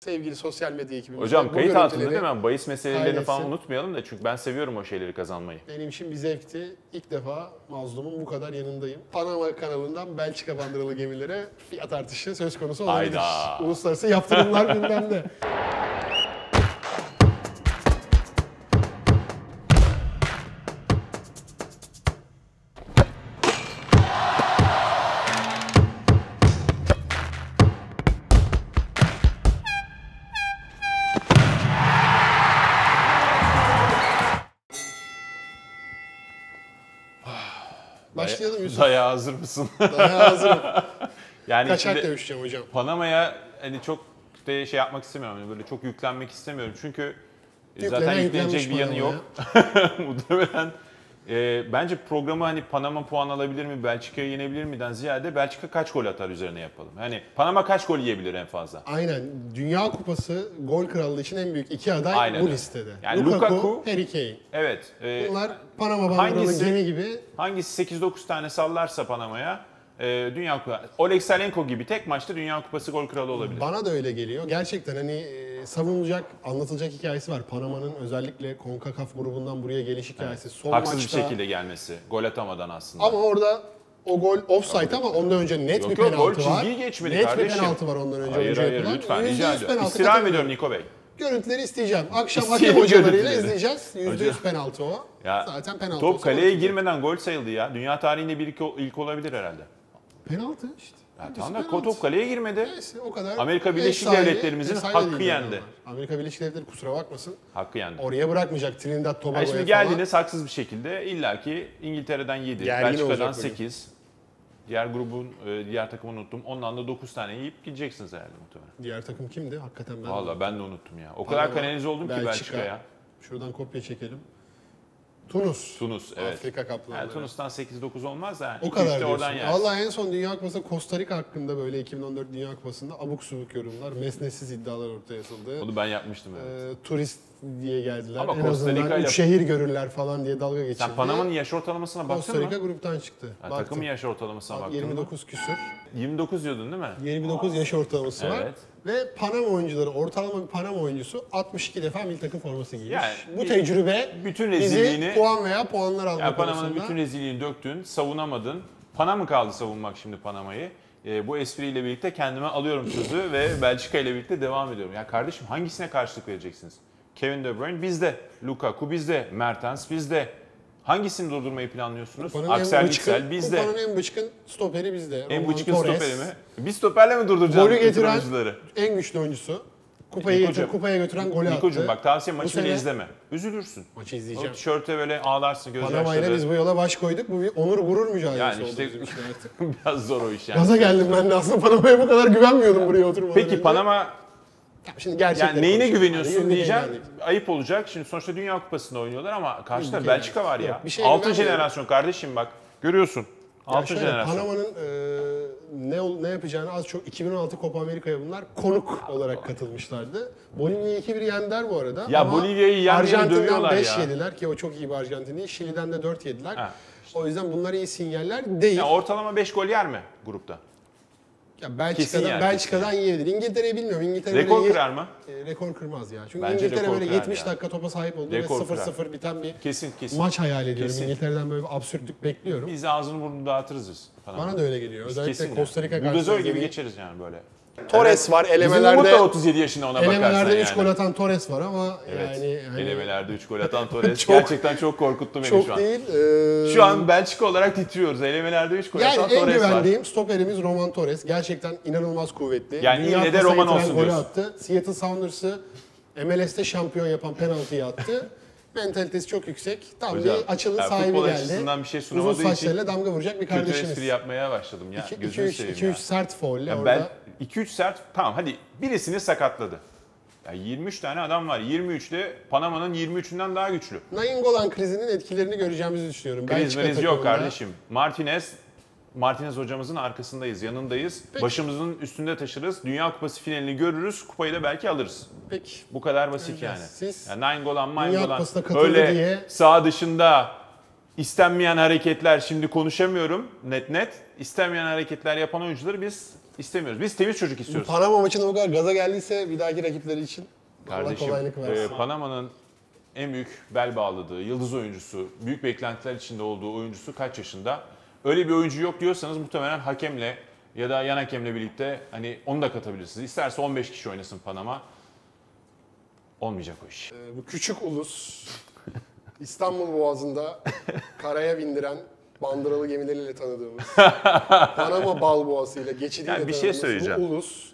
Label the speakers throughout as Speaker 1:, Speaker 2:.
Speaker 1: sevgili sosyal medya ekibimiz.
Speaker 2: Hocam kayıt altında değil mi? Bahis meselelerini falan unutmayalım da çünkü ben seviyorum o şeyleri kazanmayı.
Speaker 1: Benim için bir zevkti. İlk defa mazlumun bu kadar yanındayım. Panama kanalından Belçika bandıralı gemilere fiyat artışı söz konusu olabilir.
Speaker 2: Hayda.
Speaker 1: Uluslararası yaptırımlar gündemde. Başlayalım Yusuf.
Speaker 2: Daya hazır mısın?
Speaker 1: Daha hazırım.
Speaker 2: yani
Speaker 1: Kaçak dövüşeceğim hocam.
Speaker 2: Panama'ya hani çok de şey yapmak istemiyorum. Hani böyle çok yüklenmek istemiyorum. Çünkü
Speaker 1: Yüklenen
Speaker 2: zaten yüklenecek bir yanı yok. Muhtemelen e, bence programı hani Panama puan alabilir mi, Belçika'yı yenebilir mi'den ziyade Belçika kaç gol atar üzerine yapalım. Hani Panama kaç gol yiyebilir en fazla?
Speaker 1: Aynen. Dünya Kupası gol krallığı için en büyük iki aday
Speaker 2: Aynen
Speaker 1: bu
Speaker 2: öyle.
Speaker 1: listede.
Speaker 2: Yani
Speaker 1: Lukaku,
Speaker 2: Lukaku-
Speaker 1: Harry Kane.
Speaker 2: Evet. e,
Speaker 1: Bunlar Panama bandıralı gemi gibi
Speaker 2: Hangisi 8-9 tane sallarsa Panama'ya e, Dünya Kupası. Oleg Salenko gibi tek maçta Dünya Kupası gol kralı olabilir.
Speaker 1: Bana da öyle geliyor. Gerçekten hani e, savunulacak, anlatılacak hikayesi var. Panama'nın özellikle CONCACAF grubundan buraya geliş hikayesi. Son
Speaker 2: Haksız
Speaker 1: maçta.
Speaker 2: bir şekilde gelmesi. Gol atamadan aslında.
Speaker 1: Ama orada o gol offside ama ondan önce net
Speaker 2: Yok
Speaker 1: bir
Speaker 2: yok
Speaker 1: penaltı
Speaker 2: gol
Speaker 1: var.
Speaker 2: çizgiyi geçmedi
Speaker 1: net
Speaker 2: kardeşim.
Speaker 1: bir penaltı var ondan önce
Speaker 2: Hayır
Speaker 1: oyuncuya
Speaker 2: hayır
Speaker 1: yapılan.
Speaker 2: lütfen
Speaker 1: %100
Speaker 2: rica ediyorum. İstirham ediyorum Niko Bey.
Speaker 1: Görüntüleri isteyeceğim. Akşam hakem hocalarıyla izleyeceğiz. %100
Speaker 2: Hocam.
Speaker 1: penaltı o.
Speaker 2: Ya,
Speaker 1: Zaten penaltı
Speaker 2: Top kaleye girmeden gol sayıldı ya. Dünya tarihinde bir ilk, ilk olabilir herhalde.
Speaker 1: Penaltı işte.
Speaker 2: Ya tamam da
Speaker 1: penaltı.
Speaker 2: top kaleye girmedi.
Speaker 1: Neyse o kadar.
Speaker 2: Amerika Birleşik
Speaker 1: sahibi-
Speaker 2: Devletlerimizin hakkı
Speaker 1: değil
Speaker 2: yendi.
Speaker 1: adamlar. Amerika Birleşik Devletleri kusura bakmasın.
Speaker 2: Hakkı yendi.
Speaker 1: Oraya bırakmayacak Trinidad
Speaker 2: Yani
Speaker 1: Tobago'ya
Speaker 2: şimdi
Speaker 1: falan.
Speaker 2: geldiniz haksız bir şekilde illaki İngiltere'den 7,
Speaker 1: Gergin
Speaker 2: Belçika'dan
Speaker 1: olacak bugün.
Speaker 2: 8. Diğer grubun, e, diğer takımını unuttum. Ondan da 9 tane yiyip gideceksiniz herhalde muhtemelen.
Speaker 1: Diğer takım kimdi? Hakikaten ben.
Speaker 2: Valla ben de unuttum ya. O kadar
Speaker 1: Panama,
Speaker 2: kanalize oldum ki
Speaker 1: Belçika.
Speaker 2: Belçika'ya.
Speaker 1: Şuradan kopya çekelim. Tunus.
Speaker 2: Tunus evet.
Speaker 1: Afrika kaplanları.
Speaker 2: Yani Tunus'tan 8-9 olmaz da yani.
Speaker 1: O kadar diyorsun.
Speaker 2: oradan yersin.
Speaker 1: Vallahi en son Dünya Kupası Costa Rica hakkında böyle 2014 Dünya Kupası'nda abuk subuk yorumlar, mesnetsiz iddialar ortaya atıldı.
Speaker 2: Onu ben yapmıştım evet.
Speaker 1: Ee, turist diye geldiler.
Speaker 2: Ama
Speaker 1: en
Speaker 2: Costa
Speaker 1: azından
Speaker 2: Rica ile-
Speaker 1: üç şehir görürler falan diye dalga geçildi.
Speaker 2: Sen Panama'nın yaş ortalamasına
Speaker 1: Costa
Speaker 2: baktın mı?
Speaker 1: Rica gruptan çıktı. Baktım.
Speaker 2: takımın yaş ortalamasına baktın mı?
Speaker 1: 29 küsür.
Speaker 2: 29 diyordun değil mi?
Speaker 1: 29 yaş ortalaması var. Ve Panama oyuncuları, ortalama bir Panama oyuncusu 62 defa milli takım forması giymiş.
Speaker 2: Yani
Speaker 1: Bu
Speaker 2: bir-
Speaker 1: tecrübe
Speaker 2: bütün
Speaker 1: bizi puan veya puanlar alma
Speaker 2: Ya Panama'nın bütün rezilliğini döktün, savunamadın. Pana mı kaldı savunmak şimdi Panama'yı? Ee, bu espriyle birlikte kendime alıyorum sözü ve Belçika ile birlikte devam ediyorum. Ya kardeşim hangisine karşılık vereceksiniz? Kevin De Bruyne bizde, Lukaku bizde, Mertens bizde. Hangisini durdurmayı planlıyorsunuz?
Speaker 1: Kupanın
Speaker 2: Aksel Yüksel bizde.
Speaker 1: Kupanın en bıçkın stoperi bizde.
Speaker 2: En
Speaker 1: Roman
Speaker 2: bıçkın
Speaker 1: Torres.
Speaker 2: stoperi mi? Bir stoperle mi durduracağız
Speaker 1: Golü getiren
Speaker 2: oyuncuları?
Speaker 1: en güçlü oyuncusu. Kupayı
Speaker 2: Nikocuğum,
Speaker 1: getir, kupaya götüren golü attı.
Speaker 2: Nikocuğum bak tavsiye maçı bile
Speaker 1: sene
Speaker 2: izleme. Üzülürsün.
Speaker 1: Maçı
Speaker 2: O
Speaker 1: izleyeceğim.
Speaker 2: tişörte böyle ağlarsın
Speaker 1: Panama ile
Speaker 2: gözyaşları.
Speaker 1: biz bu yola baş koyduk. Bu bir onur gurur mücadelesi
Speaker 2: Yani
Speaker 1: oldu
Speaker 2: işte-
Speaker 1: bizim için artık.
Speaker 2: Biraz zor o iş yani.
Speaker 1: Gaza geldim ben de aslında Panama'ya bu kadar güvenmiyordum buraya oturmadan
Speaker 2: Peki
Speaker 1: önce.
Speaker 2: Panama
Speaker 1: Ya Şimdi gerçekten
Speaker 2: Yani neyine güveniyorsun
Speaker 1: Yirmi
Speaker 2: diyeceğim.
Speaker 1: yani.
Speaker 2: Ayıp olacak. Şimdi sonuçta Dünya Kupası'nda oynuyorlar ama karşıda Belçika
Speaker 1: yani.
Speaker 2: var ya.
Speaker 1: Yok, bir şey
Speaker 2: Altın
Speaker 1: güvenmiyorum.
Speaker 2: jenerasyon kardeşim bak. Görüyorsun.
Speaker 1: Ya
Speaker 2: Altın
Speaker 1: şöyle,
Speaker 2: jenerasyon.
Speaker 1: Panama'nın e, ne ne yapacağını az çok 2016 Copa Amerika'ya bunlar konuk olarak katılmışlardı. Bolivya'yı 2-1 yendiler bu arada.
Speaker 2: Ya Bolivya'yı yenmeyeni
Speaker 1: Arjantin'den
Speaker 2: dövüyorlar
Speaker 1: 5
Speaker 2: ya.
Speaker 1: yediler ki o çok iyi bir Arjantin değil. Şili'den de 4 yediler.
Speaker 2: Ha.
Speaker 1: O yüzden bunlar iyi sinyaller değil.
Speaker 2: Ya ortalama 5 gol yer mi grupta?
Speaker 1: Ya
Speaker 2: Kesin
Speaker 1: Belçika'dan Belçika'dan yiyebilir. İngiltere'yi bilmiyorum. İngiltere
Speaker 2: Rekor
Speaker 1: böyle
Speaker 2: kırar mı?
Speaker 1: e, rekor kırmaz ya. Çünkü
Speaker 2: Bence
Speaker 1: İngiltere
Speaker 2: rekor
Speaker 1: böyle
Speaker 2: kırar
Speaker 1: 70
Speaker 2: ya.
Speaker 1: dakika topa sahip oldu
Speaker 2: Rekor
Speaker 1: ve 0-0
Speaker 2: kırar.
Speaker 1: biten bir
Speaker 2: Kesin kesin.
Speaker 1: maç hayal ediyorum.
Speaker 2: Kesin.
Speaker 1: İngiltere'den böyle bir absürtlük bekliyorum.
Speaker 2: Biz ağzını burnunu dağıtırız. biz.
Speaker 1: Bana da öyle geliyor. Özellikle
Speaker 2: kesin
Speaker 1: Costa Rica
Speaker 2: yani.
Speaker 1: karşısında
Speaker 2: Buldozer gibi
Speaker 1: izlediğim-
Speaker 2: geçeriz yani böyle.
Speaker 1: Torres var
Speaker 2: Bizim Umut da
Speaker 1: elemelerde.
Speaker 2: 37 yaşında ona bakarsan
Speaker 1: Elemelerde 3
Speaker 2: yani.
Speaker 1: gol atan Torres var ama
Speaker 2: Evet.
Speaker 1: yani hani
Speaker 2: Elemelerde 3 gol atan Torres
Speaker 1: Çok-
Speaker 2: gerçekten çok korkuttu beni şu
Speaker 1: çok
Speaker 2: an.
Speaker 1: değil. Ee,
Speaker 2: Şu an Belçika olarak titriyoruz. Elemelerde 3 gol
Speaker 1: yani
Speaker 2: atan
Speaker 1: en
Speaker 2: Torres var.
Speaker 1: güvendiğim stoperimiz Roman Torres. Gerçekten inanılmaz kuvvetli.
Speaker 2: Yani ille de
Speaker 1: Kupası'na
Speaker 2: Roman
Speaker 1: getiren
Speaker 2: olsun
Speaker 1: golü
Speaker 2: diyorsun.
Speaker 1: attı. Seattle Sounders'ı MLS'te şampiyon yapan penaltıyı attı. Mentalitesi çok yüksek. Tam
Speaker 2: Hocam,
Speaker 1: bir açılın
Speaker 2: ya
Speaker 1: sahibi
Speaker 2: futbol
Speaker 1: geldi.
Speaker 2: bir şey
Speaker 1: Uzun
Speaker 2: sunamadığı için
Speaker 1: saçlarıyla damga vuracak bir
Speaker 2: Kötü
Speaker 1: kardeşimiz.
Speaker 2: espri yapmaya başladım ya. Gözünü seveyim
Speaker 1: 2-3
Speaker 2: ya.
Speaker 1: sert
Speaker 2: Ya
Speaker 1: orada.
Speaker 2: ben 2-3 sert tamam hadi birisini sakatladı. Ya 23 tane adam var. 23 de Panama'nın 23'ünden daha güçlü.
Speaker 1: Nainggolan krizinin etkilerini göreceğimizi düşünüyorum.
Speaker 2: Kriz meriz yok kardeşim. Martinez Martinez hocamızın arkasındayız, yanındayız.
Speaker 1: Peki.
Speaker 2: Başımızın üstünde taşırız. Dünya Kupası finalini görürüz. Kupayı da belki alırız.
Speaker 1: Peki.
Speaker 2: Bu kadar basit
Speaker 1: Göreceğiz.
Speaker 2: yani.
Speaker 1: Siz
Speaker 2: yani
Speaker 1: Dünya
Speaker 2: Mainggolan
Speaker 1: Kupası'na katıldı
Speaker 2: öyle
Speaker 1: diye-
Speaker 2: sağ dışında istenmeyen hareketler şimdi konuşamıyorum net net. İstenmeyen hareketler yapan oyuncuları biz istemiyoruz. Biz temiz çocuk istiyoruz.
Speaker 1: Panama maçında bu kadar gaza geldiyse bir dahaki rakipleri için Allah
Speaker 2: Kardeşim
Speaker 1: kolaylık versin.
Speaker 2: e, Panama'nın en büyük bel bağladığı, yıldız oyuncusu, büyük beklentiler içinde olduğu oyuncusu kaç yaşında? Öyle bir oyuncu yok diyorsanız muhtemelen hakemle ya da yan hakemle birlikte hani onu da katabilirsiniz. İsterse 15 kişi oynasın Panama. Olmayacak o iş.
Speaker 1: Ee, bu küçük ulus İstanbul Boğazı'nda karaya bindiren bandıralı gemileriyle tanıdığımız Panama Balboası ile geçidiyle
Speaker 2: Yani bir şey söyleyeceğim.
Speaker 1: bu ulus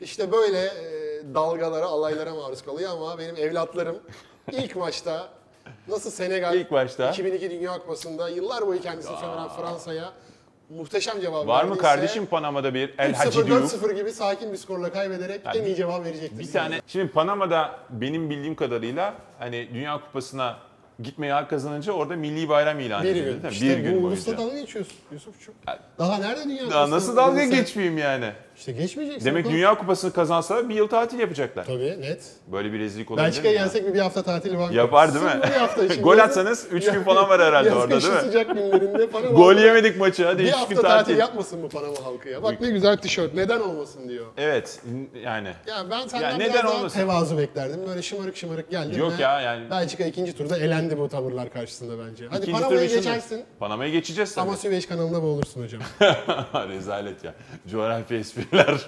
Speaker 1: işte böyle e, dalgalara, alaylara maruz kalıyor ama benim evlatlarım ilk maçta nasıl Senegal
Speaker 2: İlk başta.
Speaker 1: 2002 Dünya Kupası'nda yıllar boyu kendisini sömüren Fransa'ya muhteşem cevap
Speaker 2: Var mı
Speaker 1: verdiyse,
Speaker 2: kardeşim Panama'da bir El
Speaker 1: 3-0,
Speaker 2: Hacı Diouf?
Speaker 1: 4-0 gibi sakin bir skorla kaybederek en iyi cevap verecektir.
Speaker 2: Bir tane şimdi Panama'da benim bildiğim kadarıyla hani Dünya Kupası'na gitmeye hak kazanınca orada milli bayram ilan
Speaker 1: Bir
Speaker 2: edildi.
Speaker 1: gün.
Speaker 2: değil mi?
Speaker 1: İşte
Speaker 2: bir gün
Speaker 1: bu
Speaker 2: boyunca.
Speaker 1: ulusla dalga geçiyorsun Yusuf'cuğum.
Speaker 2: Ya-
Speaker 1: Daha nerede dünya
Speaker 2: Daha nasıl dalga
Speaker 1: gelirse-
Speaker 2: geçmeyeyim yani?
Speaker 1: İşte geçmeyeceksin.
Speaker 2: Demek
Speaker 1: Oğlum.
Speaker 2: Dünya Kupası'nı kazansalar bir yıl tatil yapacaklar.
Speaker 1: Tabii net.
Speaker 2: Böyle bir rezillik olabilir ya?
Speaker 1: yensek bir, bir hafta tatili var.
Speaker 2: Yapar değil mi?
Speaker 1: Bir hafta için.
Speaker 2: Gol atsanız 3 gün falan var herhalde orada değil mi?
Speaker 1: sıcak günlerinde Panama
Speaker 2: Gol
Speaker 1: halkı
Speaker 2: yemedik maçı hadi
Speaker 1: Bir
Speaker 2: 3
Speaker 1: hafta
Speaker 2: gün
Speaker 1: tatil.
Speaker 2: tatil.
Speaker 1: yapmasın bu Panama halkı ya. Bak ne güzel tişört. Neden olmasın diyor.
Speaker 2: Evet yani.
Speaker 1: Ya ben senden
Speaker 2: Ya
Speaker 1: biraz
Speaker 2: neden
Speaker 1: daha
Speaker 2: olmasın?
Speaker 1: tevazu beklerdim. Böyle şımarık şımarık geldin
Speaker 2: Yok ya yani.
Speaker 1: Belçika ikinci turda elendi bu tavırlar karşısında bence. Hadi
Speaker 2: İkinci
Speaker 1: Panama'yı geçersin.
Speaker 2: Panama'ya geçeceğiz tabii.
Speaker 1: Ama Süveyş kanalında boğulursun hocam.
Speaker 2: Rezalet ya. Coğrafi espriler.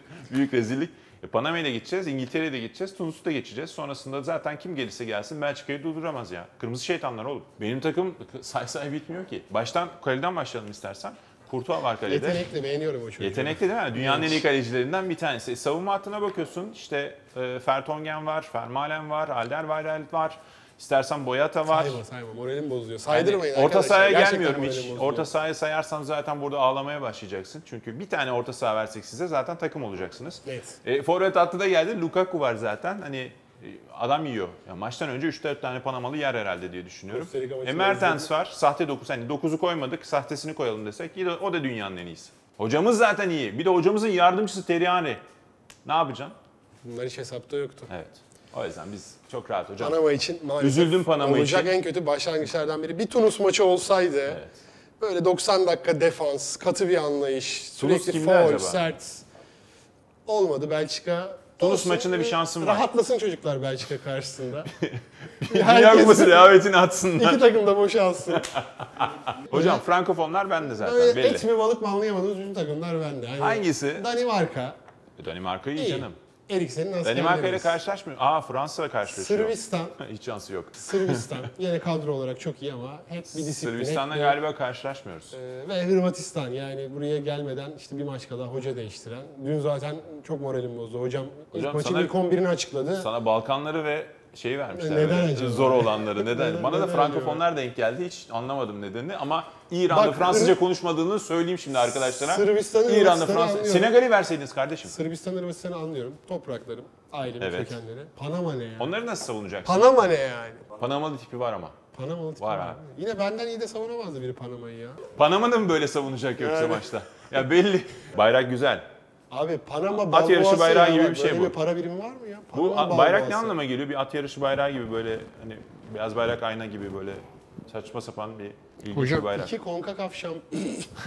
Speaker 2: Büyük rezillik. E, Panama'ya da gideceğiz, İngiltere'ye de gideceğiz, Tunus'u da geçeceğiz. Sonrasında zaten kim gelirse gelsin Belçika'yı durduramaz ya. Kırmızı şeytanlar oğlum. Benim takım say say bitmiyor ki. Baştan kaleden başlayalım istersen. Courtois var kalede.
Speaker 1: Yetenekli beğeniyorum o çocuğu.
Speaker 2: Yetenekli değil mi? Dünyanın en iyi kalecilerinden bir tanesi. E, savunma hattına bakıyorsun işte e, Fertongen var, Vermaelen var, Alderweireld var. İstersen Boyata var.
Speaker 1: Sayma sayma moralim bozuyor.
Speaker 2: Yani
Speaker 1: Saydırmayın
Speaker 2: orta
Speaker 1: arkadaşlar.
Speaker 2: sahaya
Speaker 1: Gerçekten
Speaker 2: gelmiyorum hiç.
Speaker 1: bozuyor.
Speaker 2: Orta sahaya sayarsam zaten burada ağlamaya başlayacaksın. Çünkü bir tane orta saha versek size zaten takım olacaksınız.
Speaker 1: Net.
Speaker 2: E, forvet hattı da geldi. Lukaku var zaten. Hani e, adam yiyor. Ya maçtan önce 3-4 tane Panamalı yer herhalde diye düşünüyorum. E, Mertens var. Sahte 9. Hani 9'u koymadık. Sahtesini koyalım desek. yine O da dünyanın en iyisi. Hocamız zaten iyi. Bir de hocamızın yardımcısı Teriani. Ne yapacaksın?
Speaker 1: Bunlar hiç hesapta yoktu.
Speaker 2: Evet. O yüzden biz çok rahat hocam.
Speaker 1: Panama için maalesef
Speaker 2: Üzüldüm Panama
Speaker 1: olacak
Speaker 2: için.
Speaker 1: en kötü başlangıçlardan biri. Bir Tunus maçı olsaydı
Speaker 2: Evet.
Speaker 1: böyle 90 dakika defans, katı bir anlayış, sürekli foul,
Speaker 2: acaba?
Speaker 1: sert. Olmadı Belçika.
Speaker 2: Tunus
Speaker 1: Olsun,
Speaker 2: maçında bir
Speaker 1: e,
Speaker 2: şansım var.
Speaker 1: Rahatlasın çocuklar Belçika karşısında.
Speaker 2: Dünya Kupası rehavetini atsınlar.
Speaker 1: İki takım da boşalsın.
Speaker 2: Hocam Frankofonlar bende zaten
Speaker 1: Böyle
Speaker 2: belli.
Speaker 1: et mi balık mı anlayamadığımız bütün takımlar bende. Hani
Speaker 2: Hangisi?
Speaker 1: Danimarka.
Speaker 2: Danimarka iyi
Speaker 1: iyi.
Speaker 2: canım.
Speaker 1: Eriksen'in askerleri.
Speaker 2: Danimarka ile karşılaşmıyor. Aa Fransa ile karşılaşıyor.
Speaker 1: Sırbistan.
Speaker 2: Hiç şansı yok.
Speaker 1: Sırbistan. Yine kadro olarak çok iyi ama hep bir disiplin.
Speaker 2: Sırbistan'la
Speaker 1: hep bir-
Speaker 2: galiba karşılaşmıyoruz.
Speaker 1: Ee, ve Hırvatistan yani buraya gelmeden işte bir maç kadar hoca değiştiren. Dün zaten çok moralim bozdu. Hocam,
Speaker 2: Hocam
Speaker 1: ilk maçın
Speaker 2: sana-
Speaker 1: ilk 11'ini açıkladı.
Speaker 2: Sana Balkanları ve şeyi vermişler.
Speaker 1: Neden
Speaker 2: böyle
Speaker 1: acaba?
Speaker 2: Zor olanları. Neden?
Speaker 1: Neden-
Speaker 2: Bana da
Speaker 1: neden
Speaker 2: Frankofonlar denk geldi. Hiç anlamadım nedenini ama İran'da
Speaker 1: Bak,
Speaker 2: Fransızca konuşmadığını söyleyeyim şimdi arkadaşlara.
Speaker 1: Sırbistan'ı
Speaker 2: İran'da Fransız. Senegal'i verseydiniz kardeşim.
Speaker 1: Sırbistan Hırvatistan'ı anlıyorum. Topraklarım, ailemin
Speaker 2: Evet.
Speaker 1: kökenleri. Panama ne ya?
Speaker 2: Onları nasıl savunacaksın?
Speaker 1: Panama ne yani?
Speaker 2: Panamalı tipi var ama.
Speaker 1: Panamalı tipi
Speaker 2: Var
Speaker 1: var. Yine benden iyi de savunamazdı biri Panama'yı ya.
Speaker 2: Panama'da mı böyle savunacak yoksa
Speaker 1: Yani.
Speaker 2: maçta? Ya belli. Bayrak güzel.
Speaker 1: Abi Panama
Speaker 2: At yarışı bayrağı
Speaker 1: ya.
Speaker 2: gibi bir şey
Speaker 1: böyle
Speaker 2: bu.
Speaker 1: bir para birimi var mı ya?
Speaker 2: Bu
Speaker 1: Panama
Speaker 2: a- bayrak ne anlama geliyor? Bir at yarışı bayrağı gibi böyle hani beyaz bayrak ayna gibi böyle saçma sapan bir ilginç bir
Speaker 1: Hocam
Speaker 2: bayrak.
Speaker 1: iki CONCACAF şamp...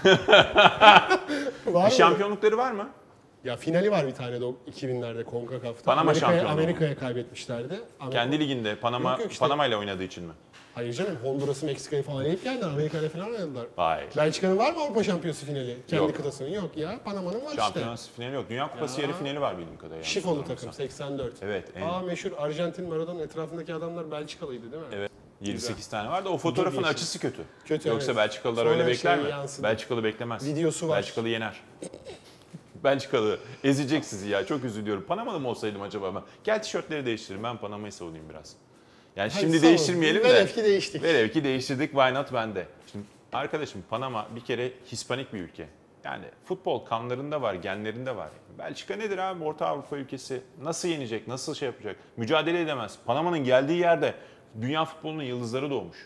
Speaker 1: var
Speaker 2: Bir
Speaker 1: mı?
Speaker 2: şampiyonlukları var mı?
Speaker 1: Ya finali var bir tane de o 2000'lerde CONCACAF'ta.
Speaker 2: Panama
Speaker 1: Amerika'ya,
Speaker 2: şampiyonluğu.
Speaker 1: Amerika'ya kaybetmişlerdi. Amerika-
Speaker 2: Kendi liginde Panama
Speaker 1: Yok, yok işte.
Speaker 2: Panama ile oynadığı için mi?
Speaker 1: Hayır canım Honduras'ı Meksika'yı falan eleyip geldiler. Amerika'yla falan oynadılar.
Speaker 2: Vay.
Speaker 1: Belçika'nın var mı Avrupa Şampiyonası finali? Kendi
Speaker 2: Yok.
Speaker 1: kıtasının yok ya. Panama'nın var
Speaker 2: Şampiyonası finali yok. Dünya Kupası
Speaker 1: Ya.
Speaker 2: yarı finali var bildiğim kadarıyla.
Speaker 1: işte. Takım 84.
Speaker 2: Evet, en-
Speaker 1: Aa meşhur Arjantin Maradona etrafındaki adamlar Belçikalıydı değil mi?
Speaker 2: Evet. 7-8 tane var da o fotoğrafın
Speaker 1: yeşil.
Speaker 2: açısı kötü.
Speaker 1: Kötü,
Speaker 2: Yoksa
Speaker 1: evet.
Speaker 2: Belçikalılar
Speaker 1: Sonra
Speaker 2: öyle bekler
Speaker 1: şey
Speaker 2: mi?
Speaker 1: yansıdı.
Speaker 2: Belçikalı beklemez.
Speaker 1: Videosu var.
Speaker 2: Belçikalı yener. Belçikalı ezecek sizi ya. Çok üzülüyorum. Panamalı mı olsaydım acaba ben? Gel tişörtleri değiştirin. Ben Panama'yı savunayım biraz. Yani
Speaker 1: Hadi
Speaker 2: şimdi değiştirmeyelim de.
Speaker 1: Velev ki değiştik.
Speaker 2: Velev ki değiştirdik. Why not bende. Şimdi arkadaşım Panama bir kere Hispanik bir ülke. Yani futbol kanlarında var, genlerinde var. Belçika nedir abi? Orta Avrupa ülkesi. Nasıl yenecek? Nasıl şey yapacak? Mücadele edemez. Panama'nın geldiği yerde dünya futbolunun yıldızları doğmuş.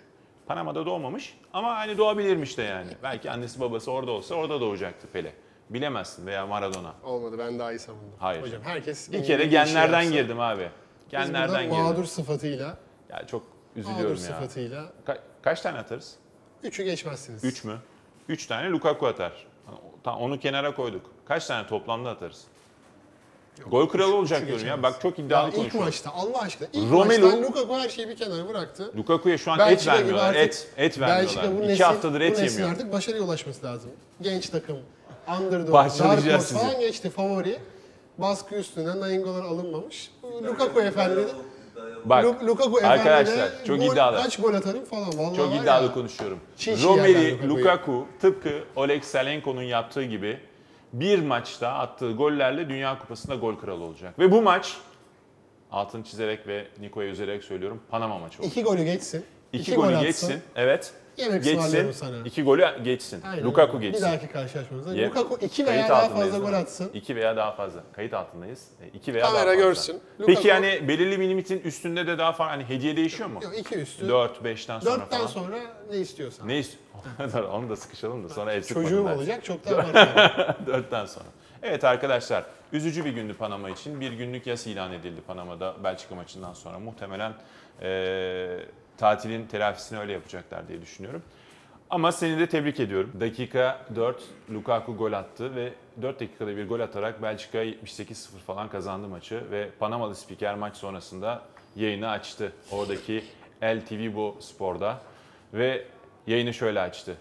Speaker 2: Panama'da doğmamış ama hani doğabilirmiş de yani. Belki annesi babası orada olsa orada doğacaktı Pele. Bilemezsin veya Maradona.
Speaker 1: Olmadı ben daha iyi savundum.
Speaker 2: Hayır.
Speaker 1: Hocam herkes
Speaker 2: Bir kere genlerden
Speaker 1: yapsa.
Speaker 2: girdim abi.
Speaker 1: Biz
Speaker 2: Genlerden
Speaker 1: burada
Speaker 2: girdim.
Speaker 1: mağdur sıfatıyla,
Speaker 2: Ya çok
Speaker 1: mağdur
Speaker 2: üzülüyorum ya.
Speaker 1: sıfatıyla
Speaker 2: Ka- kaç tane atarız?
Speaker 1: üçü geçmezsiniz.
Speaker 2: 3 mü? 3 tane Lukaku atar. Onu kenara koyduk. Kaç tane toplamda atarız? Gol kralı olacak
Speaker 1: üçü
Speaker 2: diyorum ya. Bak çok iddialı
Speaker 1: Ya ilk maçta Allah aşkına ilk
Speaker 2: Romelu-
Speaker 1: maçta Lukaku her şeyi bir kenara bıraktı.
Speaker 2: Lukaku'ya şu an
Speaker 1: Belçika
Speaker 2: et vermiyorlar.
Speaker 1: artık
Speaker 2: Et, et
Speaker 1: Belçika bu
Speaker 2: vermiyorlar. İki
Speaker 1: neslin,
Speaker 2: haftadır et
Speaker 1: bu
Speaker 2: yemiyor.
Speaker 1: artık başarıya ulaşması lazım. Genç takım, underdog, dark
Speaker 2: sizi.
Speaker 1: falan geçti favori. Baskı üstünden Nainggolan alınmamış. Lukaku efendi
Speaker 2: Bak
Speaker 1: Lu- Lukaku
Speaker 2: arkadaşlar çok
Speaker 1: gol-
Speaker 2: iddialı.
Speaker 1: Kaç gol atarım falan vallahi
Speaker 2: Çok iddialı
Speaker 1: ya.
Speaker 2: konuşuyorum. Romelu
Speaker 1: Lukaku'yu.
Speaker 2: Lukaku tıpkı Oleg Salenko'nun yaptığı gibi bir maçta attığı gollerle Dünya Kupası'nda gol kralı olacak. Ve bu maç altını çizerek ve Niko'ya üzerek söylüyorum Panama maçı olacak.
Speaker 1: İki golü geçsin.
Speaker 2: İki,
Speaker 1: gol
Speaker 2: golü
Speaker 1: atsın.
Speaker 2: geçsin. Evet.
Speaker 1: Yemek
Speaker 2: geçsin.
Speaker 1: sana.
Speaker 2: İki golü geçsin.
Speaker 1: Aynen
Speaker 2: Lukaku
Speaker 1: öyle.
Speaker 2: geçsin.
Speaker 1: Bir dahaki karşılaşmamızda
Speaker 2: Ye-
Speaker 1: Lukaku iki veya daha fazla gol atsın.
Speaker 2: İki veya daha fazla. Kayıt altındayız. E, İki veya
Speaker 1: Kamera
Speaker 2: daha fazla.
Speaker 1: görsün.
Speaker 2: Peki
Speaker 1: Lukaku-
Speaker 2: yani belirli bir limitin üstünde de daha fazla hani hediye değişiyor mu?
Speaker 1: Yok iki üstü.
Speaker 2: 4 5'ten sonra
Speaker 1: Dörtten
Speaker 2: falan.
Speaker 1: sonra ne istiyorsan.
Speaker 2: Ne ist- Onu da sıkışalım da sonra el
Speaker 1: Çocuğum olacak çok daha var.
Speaker 2: Dörtten sonra. Evet arkadaşlar, üzücü bir gündü Panama için. Bir günlük yas ilan edildi Panama'da Belçika maçından sonra. Muhtemelen eee, tatilin telafisini öyle yapacaklar diye düşünüyorum. Ama seni de tebrik ediyorum. Dakika 4 Lukaku gol attı ve 4 dakikada bir gol atarak Belçika 78-0 falan kazandı maçı ve Panamalı spiker maç sonrasında yayını açtı. Oradaki El TV Spor'da ve yayını şöyle açtı.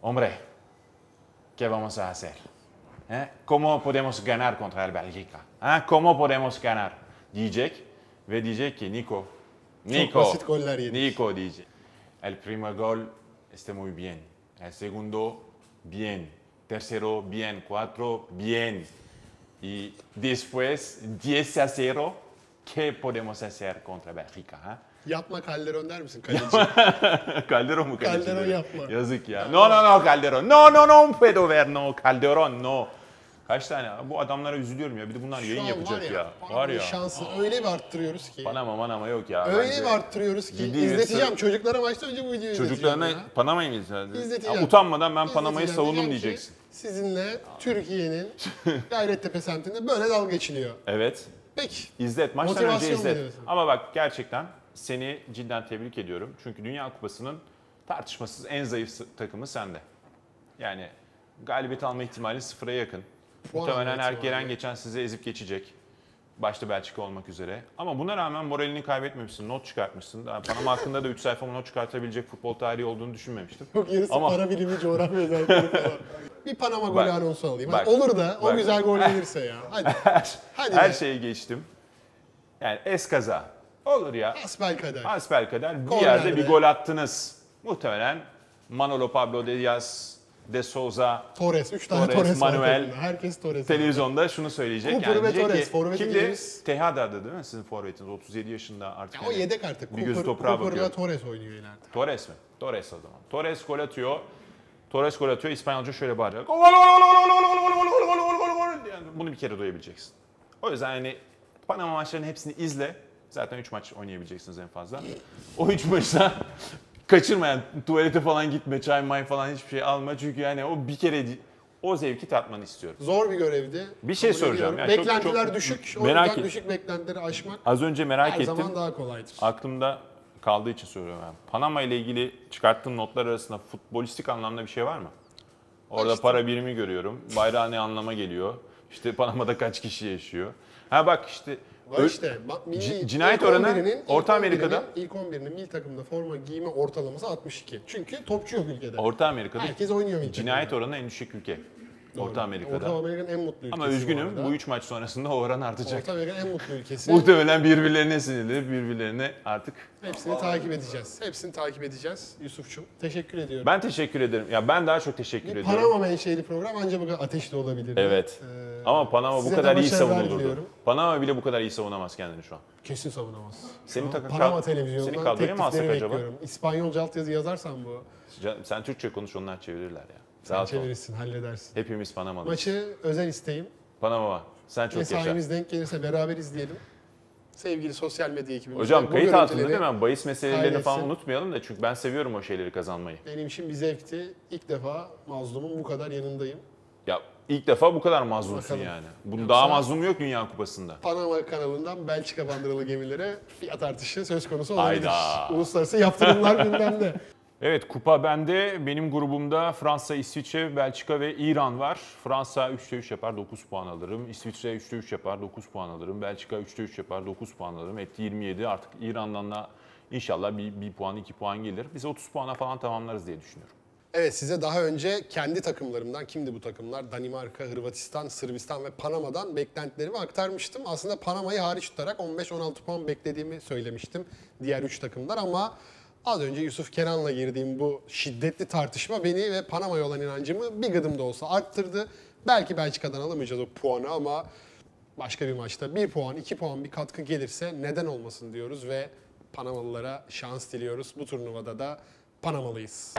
Speaker 2: Hombre, ¿qué vamos a hacer? ¿Eh? ¿Cómo podemos ganar contra el Bélgica? ¿Eh? ¿Cómo podemos ganar? Diyecek ve diyecek ki Nico, Nico,
Speaker 1: basit goller yedik.
Speaker 2: Nico diyecek. El primer gol está muy bien. El segundo, bien. Tercero, bien. Cuatro, bien. Y después, 10 a 0, ¿qué podemos hacer contra Bélgica? ¿eh?
Speaker 1: Yapma Calderon der misin kaleci?
Speaker 2: Calderon mu kaleci?
Speaker 1: Calderon yapma.
Speaker 2: Yazık ya. No no no Calderon. No no no puedo ver no Calderon no. Kaç tane? Bu adamlara üzülüyorum ya. Bir de bunlar
Speaker 1: Şu
Speaker 2: yayın
Speaker 1: an
Speaker 2: yapacak ya. Var ya.
Speaker 1: şansını öyle bir arttırıyoruz ki.
Speaker 2: Panama manama yok ya.
Speaker 1: öyle
Speaker 2: Bence
Speaker 1: bir arttırıyoruz ki.
Speaker 2: ciddi bir
Speaker 1: izleteceğim. Çocuklara maçtan önce bu videoyu
Speaker 2: Çocuklarına
Speaker 1: izleteceğim ya.
Speaker 2: Panama'yı mı izledin?
Speaker 1: İzleteceğim.
Speaker 2: Ya Utanmadan ben Panama'yı
Speaker 1: İzleteceğim.
Speaker 2: savundum
Speaker 1: Diyeceğim ki,
Speaker 2: diyeceksin.
Speaker 1: Sizinle Türkiye'nin Gayrettepe semtinde böyle dalga geçiliyor.
Speaker 2: Evet.
Speaker 1: Peki.
Speaker 2: İzlet. Maçtan önce
Speaker 1: Motivasyon
Speaker 2: izlet.
Speaker 1: veriyorsun.
Speaker 2: Ama bak gerçekten seni cidden tebrik ediyorum. Çünkü Dünya Kupası'nın tartışmasız en zayıf takımı sende. Yani galibiyet alma ihtimali sıfıra yakın.
Speaker 1: Puan
Speaker 2: Muhtemelen her gelen geçen sizi ezip geçecek. Başta Belçika olmak üzere. Ama buna rağmen moralini kaybetmemişsin, not çıkartmışsın. Yani Panama hakkında da 3 sayfa not çıkartabilecek futbol tarihi olduğunu düşünmemiştim.
Speaker 1: Çok yarısı
Speaker 2: Ama-
Speaker 1: para bilimi, coğrafya özellikleri falan. Bir Panama golü
Speaker 2: Bak,
Speaker 1: anonsu alayım.
Speaker 2: bak,
Speaker 1: olur da o
Speaker 2: bak.
Speaker 1: güzel gol gelirse ya. Hadi.
Speaker 2: Her,
Speaker 1: Hadi
Speaker 2: her şeyi geçtim. Yani eskaza. Olur ya.
Speaker 1: Asbelkader.
Speaker 2: Hasbelkader bir
Speaker 1: Kornerde.
Speaker 2: yerde bir gol attınız. Muhtemelen Manolo Pablo Diaz, de Souza
Speaker 1: Torres. Üç tane
Speaker 2: Torres,
Speaker 1: Torres, var
Speaker 2: Manuel.
Speaker 1: takımda. Herkes Torres.
Speaker 2: televizyonda şunu söyleyecek.
Speaker 1: Cooper ve
Speaker 2: diyecek
Speaker 1: Torres,
Speaker 2: ki, kimdi?
Speaker 1: dediğimiz-
Speaker 2: Tehada'dı değil mi sizin forvetiniz? 37 yaşında artık.
Speaker 1: Ya o
Speaker 2: yani.
Speaker 1: yedek artık.
Speaker 2: Bir
Speaker 1: Cooper,
Speaker 2: toprağa
Speaker 1: Cooper'la
Speaker 2: bakıyor.
Speaker 1: Torres oynuyor ileride.
Speaker 2: Torres mi? Torres o zaman. Torres gol atıyor. Torres gol atıyor. İspanyolca şöyle bağırıyor. Gol, gol, gol, gol, gol, gol, gol, gol, gol, gol, gol, gol, gol. Yani bunu bir kere duyabileceksin. O yüzden hani Panama maçlarının hepsini izle. Zaten 3 maç oynayabileceksiniz en fazla. O 3 maçta kaçırmayan tuvalete falan gitme, çay may falan hiçbir şey alma. Çünkü yani o bir kere o zevki tatmanı istiyorum.
Speaker 1: Zor bir görevdi.
Speaker 2: Bir şey
Speaker 1: Kabul
Speaker 2: soracağım.
Speaker 1: ediyorum.
Speaker 2: Yani çok-
Speaker 1: Beklentiler
Speaker 2: çok
Speaker 1: düşük.
Speaker 2: Merak et-
Speaker 1: düşük beklentileri aşmak
Speaker 2: Az önce merak
Speaker 1: her
Speaker 2: ettim.
Speaker 1: zaman daha kolaydır.
Speaker 2: Aklımda kaldığı için soruyorum. Yani. Panama ile ilgili çıkarttığın notlar arasında futbolistik anlamda bir şey var mı? Orada
Speaker 1: İşte.
Speaker 2: para birimi görüyorum. Bayrağı ne anlama geliyor? İşte Panama'da kaç kişi yaşıyor? Ha bak işte
Speaker 1: Var işte. Bak, milli,
Speaker 2: cinayet oranı
Speaker 1: 11'inin ilk
Speaker 2: Orta
Speaker 1: 11'inin
Speaker 2: Amerika'da-
Speaker 1: ilk 11'inin milli takımda forma giyme ortalaması 62. Çünkü topçu yok ülkede.
Speaker 2: Orta Amerika'da
Speaker 1: Herkes oynuyor milli
Speaker 2: cinayet oranı en düşük ülke.
Speaker 1: Doğru.
Speaker 2: Orta Amerika'da.
Speaker 1: Orta Amerika'nın en mutlu ülkesi
Speaker 2: Ama üzgünüm
Speaker 1: arada.
Speaker 2: bu 3 maç sonrasında o oran artacak.
Speaker 1: Orta Amerika'nın en mutlu ülkesi.
Speaker 2: Muhtemelen birbirlerine sinirlenip birbirlerine artık.
Speaker 1: Hepsini takip edeceğiz. Hepsini takip edeceğiz Yusuf'cum. Teşekkür ediyorum.
Speaker 2: Ben teşekkür ederim. Ya ben daha çok teşekkür
Speaker 1: bir
Speaker 2: ediyorum.
Speaker 1: Panama menşeli program ancak bu kadar ateşli olabilir.
Speaker 2: Evet.
Speaker 1: Ee,
Speaker 2: Ama Panama bu
Speaker 1: size
Speaker 2: kadar
Speaker 1: de
Speaker 2: iyi
Speaker 1: başarılar
Speaker 2: savunulurdu.
Speaker 1: diliyorum.
Speaker 2: Panama bile bu kadar iyi savunamaz kendini şu an.
Speaker 1: Kesin savunamaz. An
Speaker 2: takım-
Speaker 1: Panama
Speaker 2: kal-
Speaker 1: televizyonundan
Speaker 2: seni kadroya mı alsak
Speaker 1: teklifleri
Speaker 2: acaba?
Speaker 1: bekliyorum. İspanyolca altyazı yazarsan bu.
Speaker 2: Can- Sen Türkçe konuş onlar çevirirler ya.
Speaker 1: Sen
Speaker 2: Rahat ol.
Speaker 1: çevirirsin, halledersin.
Speaker 2: Hepimiz Panamalı.
Speaker 1: Maçı özel isteğim.
Speaker 2: Panama. Sen çok yaşa.
Speaker 1: Mesaimiz denk gelirse beraber izleyelim. Sevgili sosyal medya ekibimiz.
Speaker 2: Hocam kayıt altında değil mi? Bahis meselelerini
Speaker 1: kaydetsin.
Speaker 2: falan unutmayalım da çünkü ben seviyorum o şeyleri kazanmayı.
Speaker 1: Benim için bir zevkti. İlk defa mazlumun bu kadar yanındayım.
Speaker 2: Ya ilk defa bu kadar mazlumsun
Speaker 1: Bakalım.
Speaker 2: yani. Bunun daha mazlum yok Dünya Kupası'nda.
Speaker 1: Panama kanalından Belçika bandıralı gemilere fiyat artışı söz konusu olabilir.
Speaker 2: Hayda.
Speaker 1: Uluslararası yaptırımlar gündemde.
Speaker 2: Evet kupa bende. Benim grubumda Fransa, İsviçre, Belçika ve İran var. Fransa 3'te 3 yapar 9 puan alırım. İsviçre 3'te 3 yapar 9 puan alırım. Belçika 3'te 3 yapar 9 puan alırım. Etti 27 artık İran'dan da inşallah bir, bir puan 2 puan gelir. Biz 30 puana falan tamamlarız diye düşünüyorum.
Speaker 1: Evet size daha önce kendi takımlarımdan, kimdi bu takımlar? Danimarka, Hırvatistan, Sırbistan ve Panama'dan beklentilerimi aktarmıştım. Aslında Panama'yı hariç tutarak 15-16 puan beklediğimi söylemiştim diğer 3 takımlar ama az önce Yusuf Kenan'la girdiğim bu şiddetli tartışma beni ve Panama'ya olan inancımı bir gıdım da olsa arttırdı. Belki Belçika'dan alamayacağız o puanı ama başka bir maçta 1 puan, 2 puan bir katkı gelirse neden olmasın diyoruz ve Panamalılara şans diliyoruz. Bu turnuvada da Panamalıyız.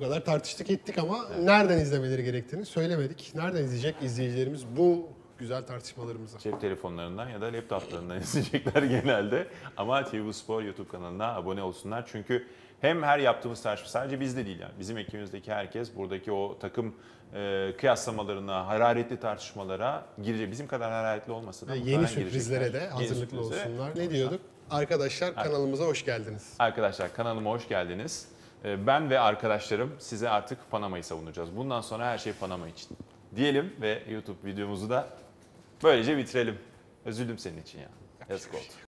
Speaker 1: Kadar tartıştık ettik ama nereden izlemeleri gerektiğini söylemedik. Nereden izleyecek izleyicilerimiz bu güzel tartışmalarımızı?
Speaker 2: Cep telefonlarından ya da laptoplarından izleyecekler genelde. Ama TV Spor YouTube kanalına abone olsunlar. Çünkü hem her yaptığımız tartışma sadece bizde değil yani. Bizim ekibimizdeki herkes buradaki o takım e, kıyaslamalarına, hararetli tartışmalara girecek. Bizim kadar hararetli olmasa da
Speaker 1: Ve yeni sürprizlere
Speaker 2: girecekler.
Speaker 1: de
Speaker 2: Yeni
Speaker 1: hazırlıklı
Speaker 2: sürprizlere
Speaker 1: olsunlar. Ne diyorduk? Arkadaşlar kanalımıza hoş geldiniz.
Speaker 2: Arkadaşlar kanalıma hoş geldiniz. Ee, Ben ve arkadaşlarım size artık Panama'yı savunacağız. Bundan sonra her şey Panama için. Diyelim ve YouTube videomuzu da böylece bitirelim. Üzüldüm senin için ya. Yazık oldu.